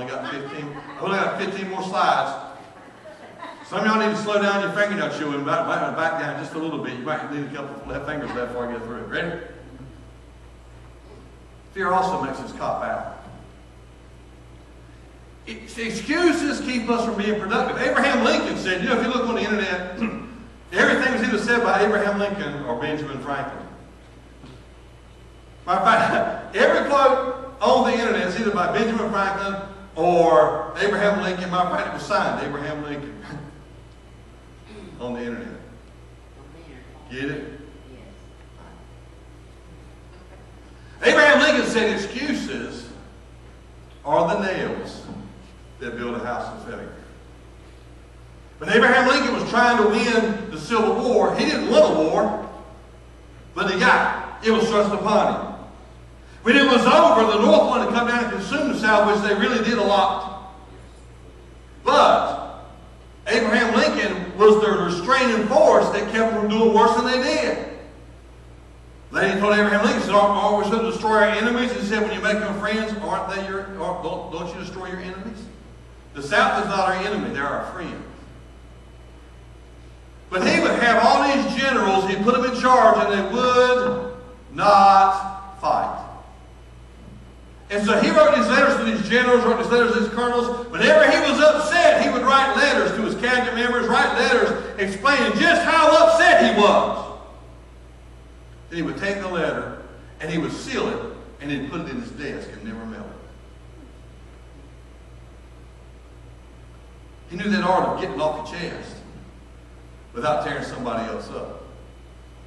only got 15, I've only got 15 more slides. Some of y'all need to slow down your fingernail chewing, back, back, back down just a little bit. You might need a couple left fingers left before I get through. Ready? Fear also makes us cop out. Excuses keep us from being productive. Abraham Lincoln said, you know, if you look on the internet, everything was either said by Abraham Lincoln or Benjamin Franklin. Matter of fact, every quote on the internet is either by Benjamin Franklin or Abraham Lincoln. my fact, it was signed Abraham Lincoln on the internet. Get it? Abraham Lincoln said excuses are the nails that build a house of failure. When Abraham Lincoln was trying to win the Civil War, he didn't win a war, but he got it. It was thrust upon him. When it was over, the North wanted to come down and consume the South, which they really did a lot. But Abraham Lincoln was the restraining force that kept them from doing worse than they did. Lady told Abraham Lincoln, said, aren't we supposed to destroy our enemies? He said, when you make them friends, aren't they your, don't, don't you destroy your enemies? The South is not our enemy, they're our friends. But he would have all these generals, he'd put them in charge, and they would not fight. And so he wrote these letters to these generals, wrote these letters to these colonels. Whenever he was upset, he would write letters to his cabinet members, write letters explaining just how upset he was. Then he would take the letter and he would seal it and he'd put it in his desk and never mail it. He knew that art of getting off your chest without tearing somebody else up.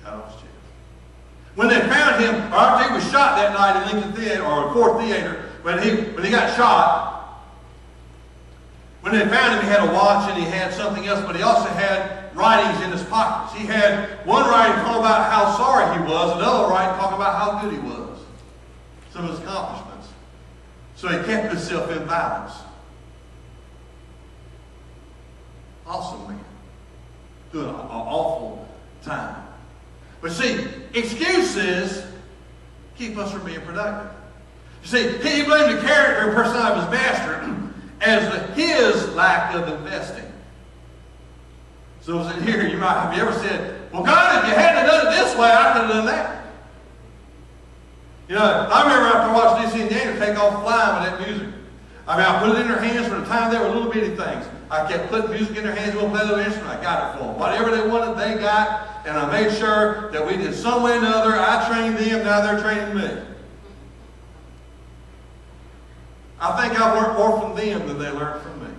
Got off his chest. When they found him, after he was shot that night in Lincoln Theater, or Ford Theater, when he, when he got shot, when they found him, he had a watch and he had something else, but he also had writings in his pockets. He had one writing talking about how sorry he was, another writing talking about how good he was, some of his accomplishments. So he kept himself in balance. Awesome man. Doing an awful time. But see, excuses keep us from being productive. You see, he blamed the character and personality of his master as his lack of investing. So in here, you might have you ever said, Well, God, if you hadn't done it this way, I could have done that. You know, I remember after I watched DC and Daniel take off flying with that music. I mean, I put it in their hands from the time they were little bitty things. I kept putting music in their hands, we'll play the instrument. I got it for them. Whatever they wanted, they got, and I made sure that we did some way or another. I trained them, now they're training me. I think I've learned more from them than they learned from me.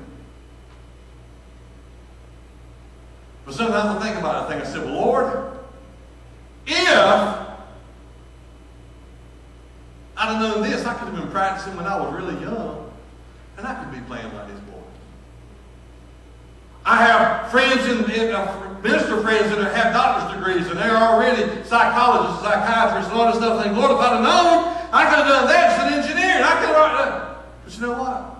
But sometimes I think about it, I think, I said, well, Lord, if I'd have known this, I could have been practicing when I was really young, and I could be playing like these boys. I have friends in, in uh, minister friends that have doctor's degrees, and they're already psychologists, psychiatrists, and all this stuff. Think, Lord, if I'd have known, I could have done that as an engineer, and I could have done. But you know what?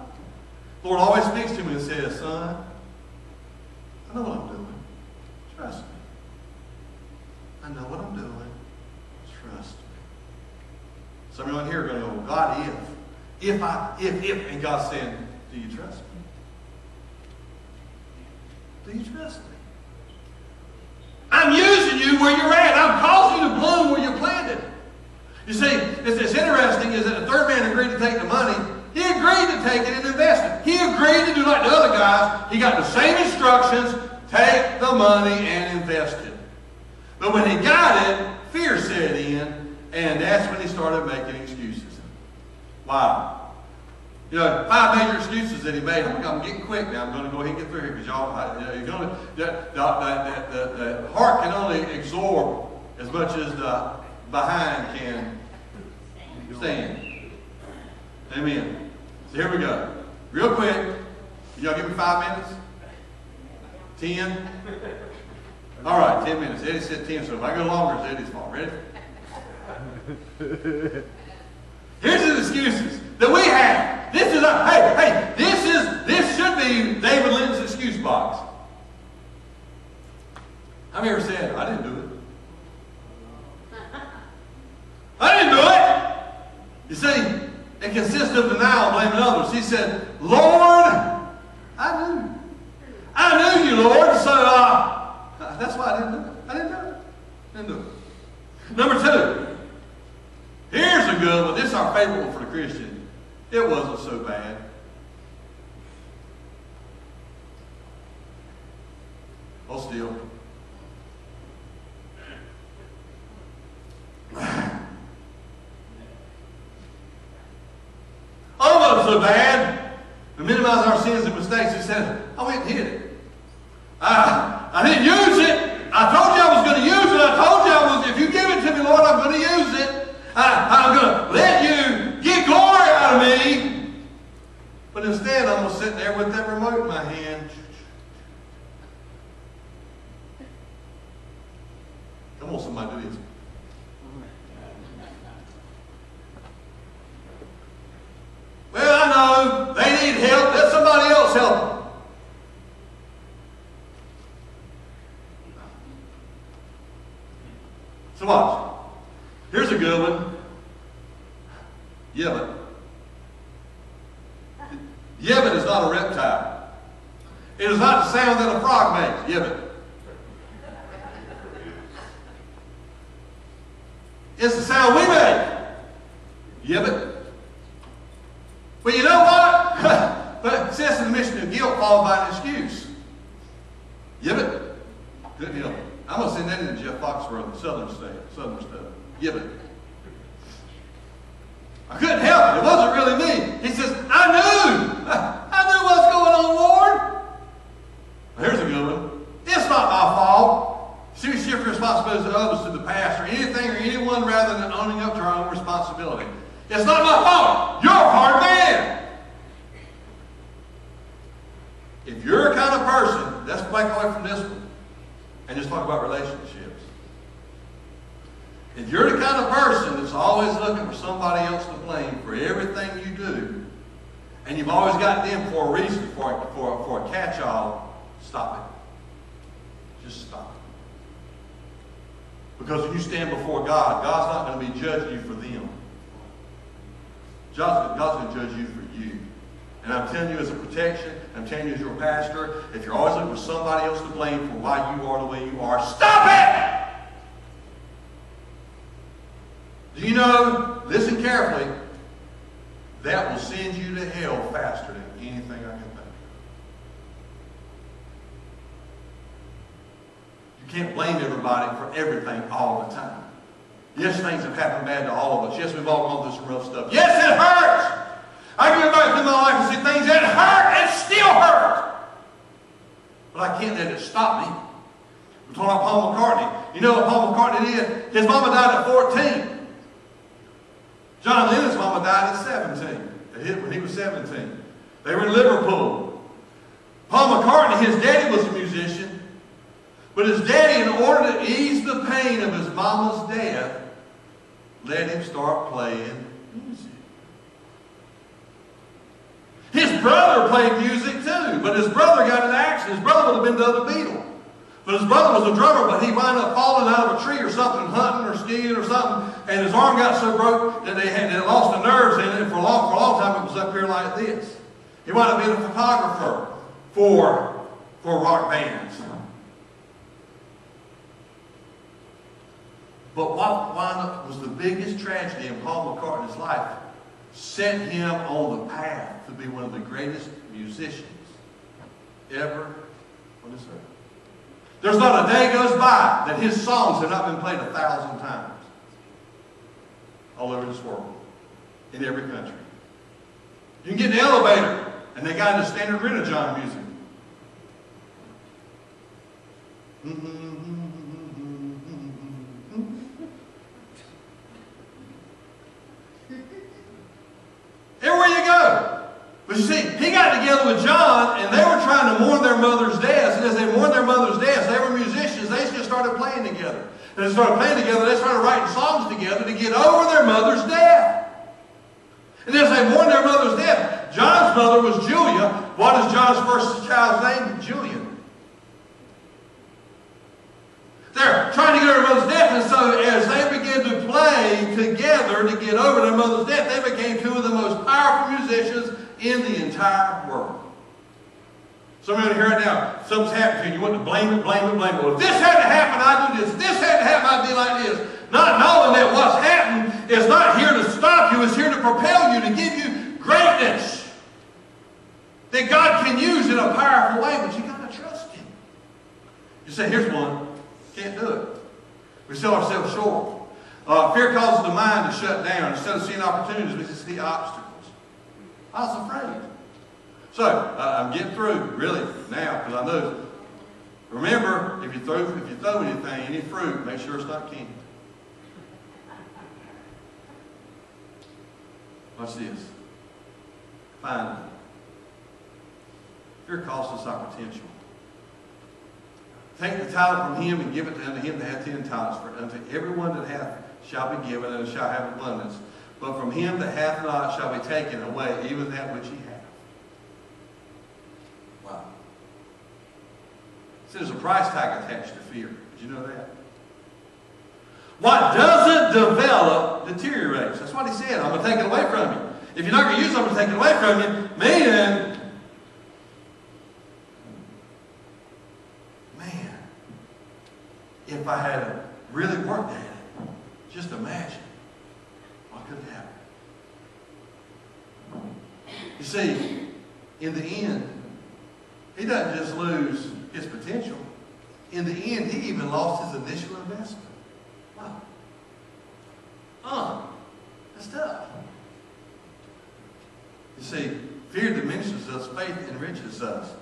Lord always speaks to me and says, Son, I know what I'm doing. Trust me. I know what I'm doing. Trust me. Some of you here are going to go, God, if, if I, if, if, and God's saying, do you trust me? Do you trust me? I'm using you where you're at. I'm causing you to bloom where you're planted. You see, it's, it's interesting is that the third man agreed to take the money. He agreed to take it and invest it. He agreed to do like the other guys. He got the same instructions, take the money and invest it. But when he got it, fear set in, and that's when he started making excuses. Wow. You know, five major excuses that he made. I'm, I'm getting quick now. I'm going to go ahead and get through here because y'all, uh, you know, you're going to, the, the, the, the, heart can only absorb as much as the behind can stand. Amen. So here we go. Real quick. Y'all give me five minutes? Ten? All right, ten minutes. Eddie said ten, so if I go longer, it's Eddie's fault. Ready? Here's the excuses that we have. This is a, hey, hey, this is, this should be David Linton's excuse box. How many ever said, I didn't do it? I didn't do it. You see, it consists of denial, blaming others. He said, Lord, I knew. I knew you, Lord. So uh, that's why I didn't do it. I didn't do it. I didn't do it. Number two. Here's a good one. This is our favorite one for the Christian. It wasn't so bad. Oh, still. Oh, wasn't so bad. To minimize our sins and mistakes, he said, I went and hid it. I didn't use it. I told you I was going to use it. I told you I was, if you give it to me, Lord, I'm going to use it. I, I'm going to let you get glory out of me. But instead, I'm going to sit there with that remote in my hand. Come on, somebody do this. Well, I know they need help. Let somebody else help them. So watch. Here's a good one. Yemen. Yemen is not a reptile. It is not the sound that a frog makes. Yemen. It's the sound we make. Yemen. Well, you know what? but since the mission of guilt followed by an excuse. Yemen. Couldn't help it. I'm going to send that into Jeff Foxworth, Southern State, Southern State. Yemen. I couldn't help it. It wasn't really me. He says, I knew. I knew what's going on, Lord. Well, here's a good one. It's not my fault. See, we shift responsibilities of others to the past or anything or anyone rather than owning up to our own responsibility. It's not my fault. You're a hard man. If you're a kind of person, let's back away from this one and just talk about relationships. If you're the kind of person that's always looking for somebody else to blame for everything you do, and you've always got them for a reason, for, for, for a catch-all, stop it. Just stop it. Because when you stand before God, God's not going to be judging you for them. God's, God's going to judge you for you. And I'm telling you as a protection, I'm telling you as your pastor, if you're always looking for somebody else to blame for why you are the way you are, stop it! Do you know, listen carefully, that will send you to hell faster than anything I can think of. You can't blame everybody for everything all the time. Yes, things have happened bad to all of us. Yes, we've all gone through some rough stuff. Yes, it hurts! I can go back through my life and see things that hurt and still hurt. But I can't let it stop me. We're talking about Paul McCartney. You know what Paul McCartney did? His mama died at 14. John Lennon's mama died at 17. They hit When he was 17. They were in Liverpool. Paul McCartney, his daddy was a musician. But his daddy, in order to ease the pain of his mama's death, let him start playing music. His brother played music too, but his brother got an accident. His brother would have been the other Beatle. But his brother was a drummer, but he wound up falling out of a tree or something, hunting or skiing or something, and his arm got so broke that they had lost the nerves in it, for a long, for a long time it was up here like this. He wound up being a photographer for, for rock bands. But what wound up was the biggest tragedy in Paul McCartney's life set him on the path to be one of the greatest musicians ever on this earth. There's not a day goes by that his songs have not been played a thousand times all over this world, in every country. You can get in the elevator, and they got the standard Rena-John music. Everywhere you go. But you see, he got together with John, and they were trying to mourn their mother's death. And as they mourned their mother's death, they were musicians. They just started playing together. And they started playing together. They started writing songs together to get over their mother's death. And as they mourned their mother's death, John's mother was Julia. What is John's first child's name? Julian. They're trying to get over their mother's death, and so as they began to play together to get over their mother's death, they became two of the most powerful musicians in the entire world. Some of you hear it now. Something's happened to you. You want to blame it, blame it, blame it. Well, if this had to happen, I'd do this. If this had to happen, I'd be like this. Not knowing that what's happened is not here to stop you. It's here to propel you, to give you greatness. That God can use in a powerful way, but you got to trust Him. You say, here's one. Can't do it. We sell ourselves short. Uh, fear causes the mind to shut down. Instead of seeing opportunities, we see obstacles. I was afraid. So, uh, I'm getting through, really, now, because I know. Remember, if you throw if you throw anything, any fruit, make sure it's not candy. Watch this. Finally, fear costs us our potential. Take the talent from him and give it unto him that hath ten talents. For unto everyone that hath shall be given, and shall have abundance. But from him that hath not shall be taken away even that which he hath. Wow. See, there's a price tag attached to fear. Did you know that? What doesn't develop deteriorates. That's what he said. I'm going to take it away from you. If you're not going to use it, I'm going to take it away from you. Meaning, man, if I had really worked at it, just imagine what could happen. You see, in the end, he doesn't just lose his potential. In the end, he even lost his initial investment. Wow. Uh, that's tough. You see, fear diminishes us, faith enriches us.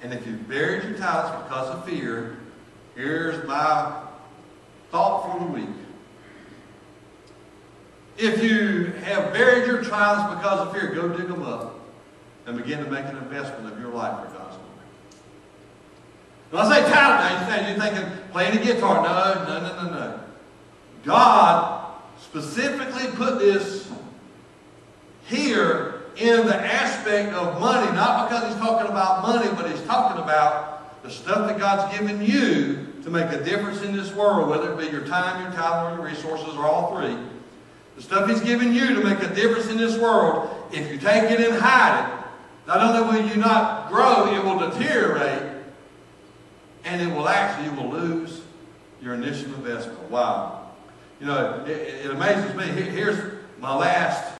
And if you've buried your talents because of fear, here's my thought for the week. If you have buried your talents because of fear, go dig them up and begin to make an investment of your life for glory. When I say talent, now you're thinking playing a guitar. No, no, no, no, no. God specifically put this here in the aspect of money, not because he's talking about money, but he's talking about the stuff that God's given you to make a difference in this world, whether it be your time, your talent, or your resources, or all three. The stuff he's given you to make a difference in this world, if you take it and hide it, not only will you not grow, it will deteriorate, and it will actually, you will lose your initial investment. Wow. You know, it, it amazes me. Here's my last